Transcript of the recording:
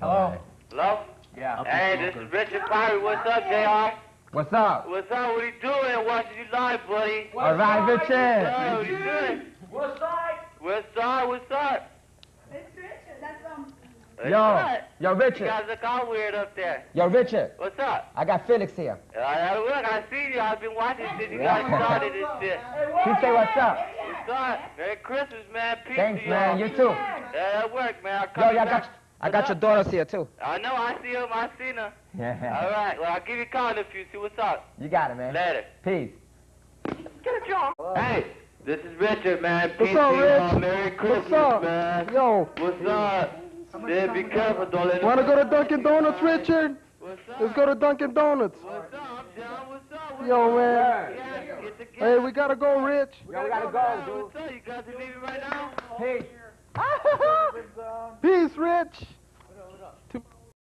Hello? Hello? Yeah. Hey, this is Richard Piery. What's up, JR? What's up? What's up? What are you doing? Watching you live, buddy. All right, Hey, Richard. what you doing? What's up? What's up? What's up? It's Richard. That's um. What's Yo, up? yo, You Richard. guys look all weird up there. Yo, Richard. What's up? I got Felix here. Uh, I- look, I see you. I've been watching since you guys started this shit. He say what's up. What's up? Merry Christmas, man. Peace Thanks, to y'all. man. You too. Yeah, that worked, man. I'll Yo, come yeah, I back. got, I got your daughters here too. I know. I see him. I seen her. Yeah. All right. Well, I'll give you a call if you see what's up. You got it, man. Later. Peace. Get a job. Hey, this is Richard, man. What's Peace up, to you, Rich? man. Merry Christmas, What's up? man. Yo, What's up? Man, be careful, don't let wanna go to Dunkin' Donuts, Richard? What's up? Let's go to Dunkin' Donuts. What's up, John? What's up? What's Yo, man. Yeah. Hey, we gotta go, Rich. Yo, we gotta go, dude. What's up? You guys are leaving right now? Peace. Peace, rich.